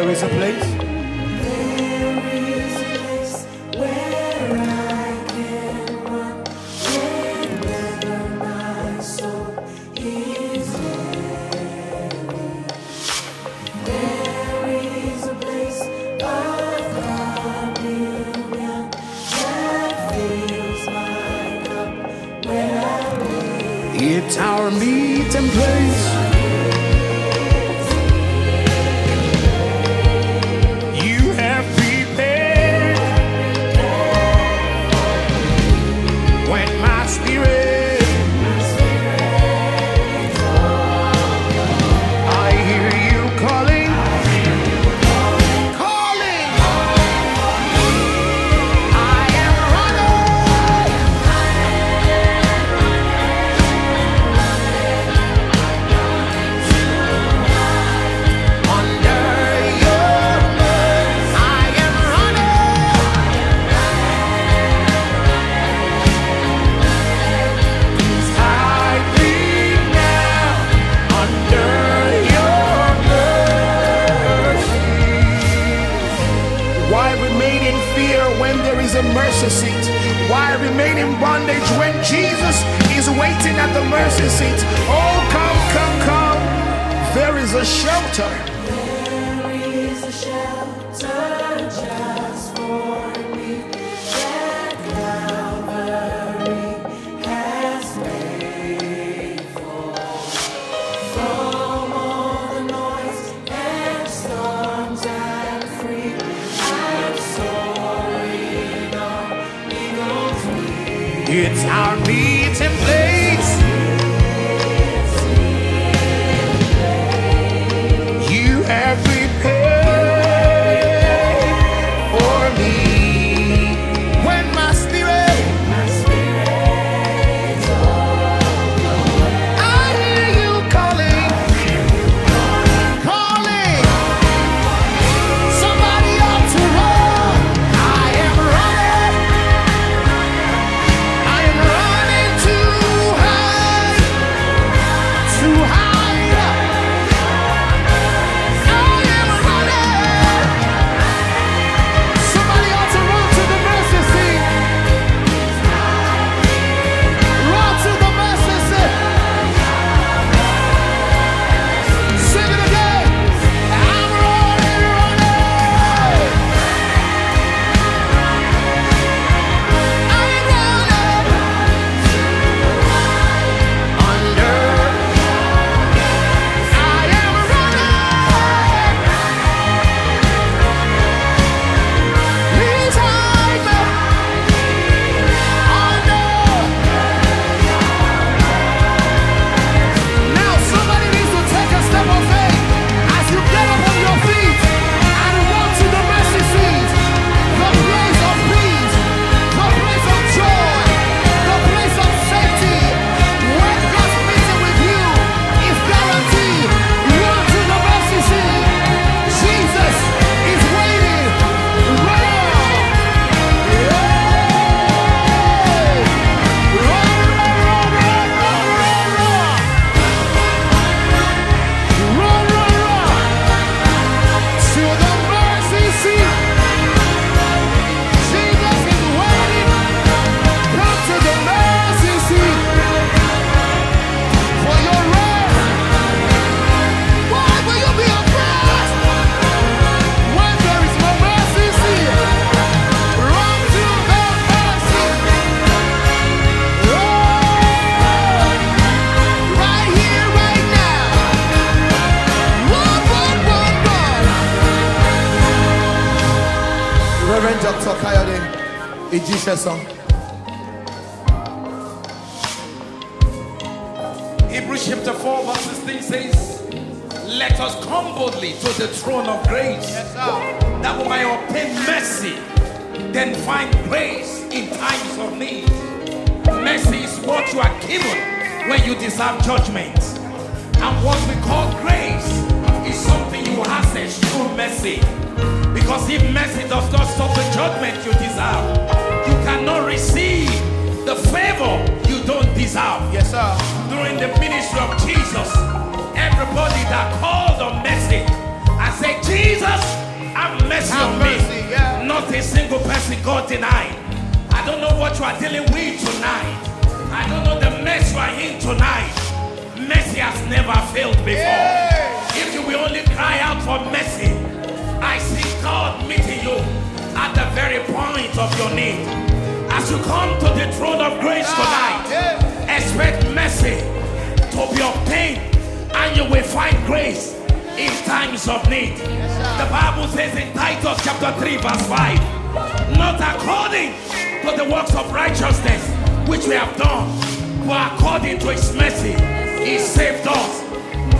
there is a place. remain in bondage when Jesus is waiting at the mercy seat. Oh, come, come, come. There is a shelter. It's our meeting place. Dr. Kayode song. Hebrews chapter 4 verse 16 says, Let us come boldly to the throne of grace yes, that we may obtain mercy, then find grace in times of need. Mercy is what you are given when you deserve judgment. And what we call grace is something you access through mercy. Because if mercy does not stop the judgment you deserve, you cannot receive the favor you don't deserve. Yes, sir. During the ministry of Jesus, everybody that called on mercy, I said, Jesus, have mercy have on mercy, me. Yeah. Not a single person got denied. I don't know what you are dealing with tonight. I don't know the mess you are in tonight. Mercy has never failed before. Yeah. If you will only cry out for mercy, I see God meeting you at the very point of your need. As you come to the throne of grace ah, tonight, expect mercy to be obtained and you will find grace in times of need. The Bible says in Titus chapter 3, verse 5, not according to the works of righteousness which we have done, but according to his mercy, he saved us.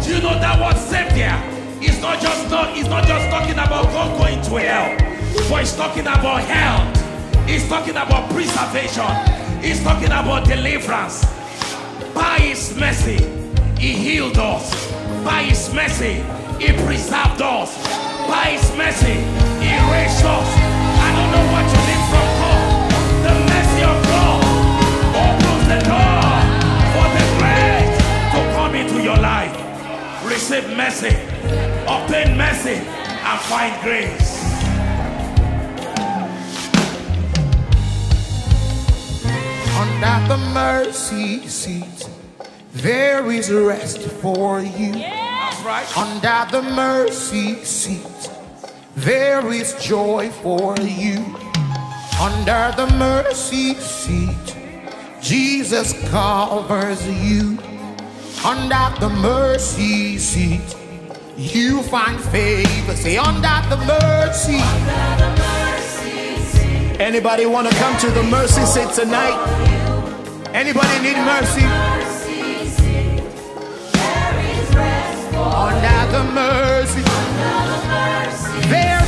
Do you know that word saved there? It's not just not, it's not just talking about God going to hell, but it's talking about health. It's talking about preservation. It's talking about deliverance. By his mercy, he healed us. By his mercy, he preserved us. By his mercy, he raised us. I don't know what you need from God. The mercy of God opens the door for the grace to come into your life. Receive mercy, obtain mercy, and find grace. Under the mercy seat, there is rest for you. That's right. Under the mercy seat, there is joy for you. Under the mercy seat, Jesus covers you. Under the mercy seat, you find favor. Say, under the mercy. Anybody want to come to the mercy seat tonight? Anybody need mercy? Under the mercy, there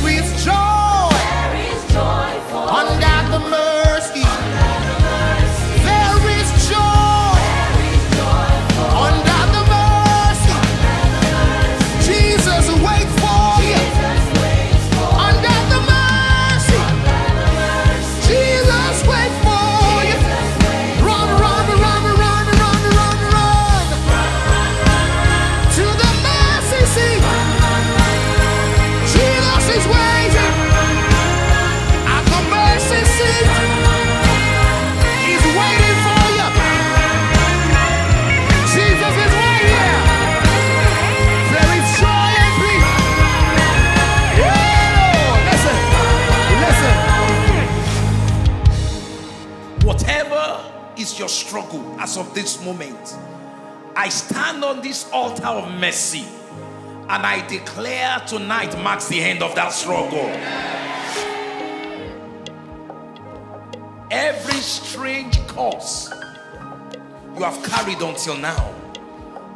this moment, I stand on this altar of mercy and I declare tonight marks the end of that struggle. Every strange course you have carried until now,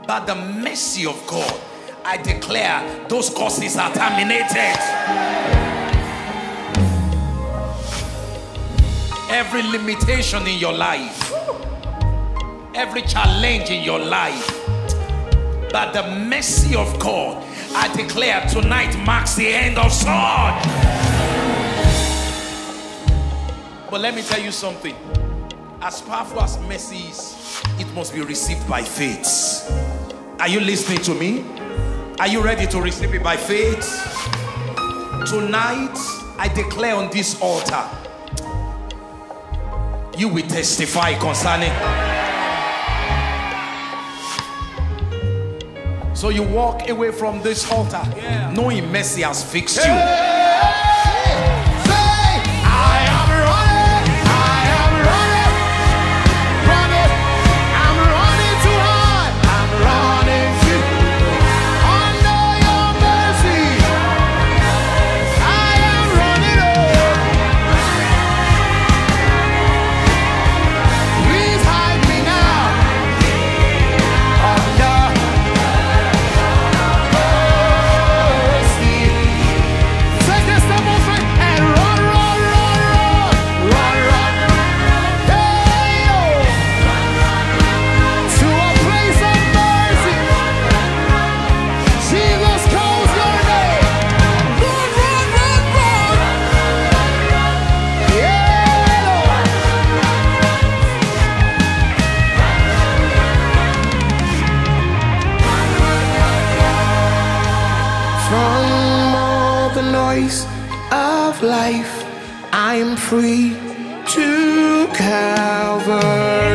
by the mercy of God, I declare those courses are terminated. Every limitation in your life, every challenge in your life, by the mercy of God, I declare tonight marks the end of sword. But let me tell you something. As powerful as mercy is, it must be received by faith. Are you listening to me? Are you ready to receive it by faith? Tonight, I declare on this altar, you will testify concerning. So you walk away from this altar knowing mercy has fixed you. From all the noise of life, I'm free to cover.